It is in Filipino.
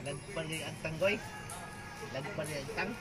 Lagpan niya ang tanggoy. Lagpan niya ang tang.